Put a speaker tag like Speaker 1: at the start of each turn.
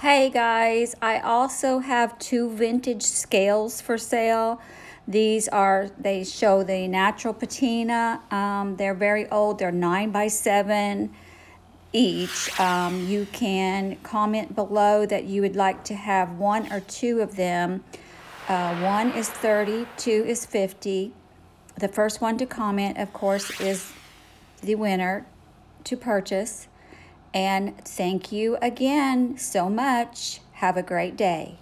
Speaker 1: Hey guys, I also have two vintage scales for sale. These are, they show the natural patina. Um, they're very old, they're nine by seven each. Um, you can comment below that you would like to have one or two of them. Uh, one is 30, two is 50. The first one to comment, of course, is the winner to purchase. And thank you again so much. Have a great day.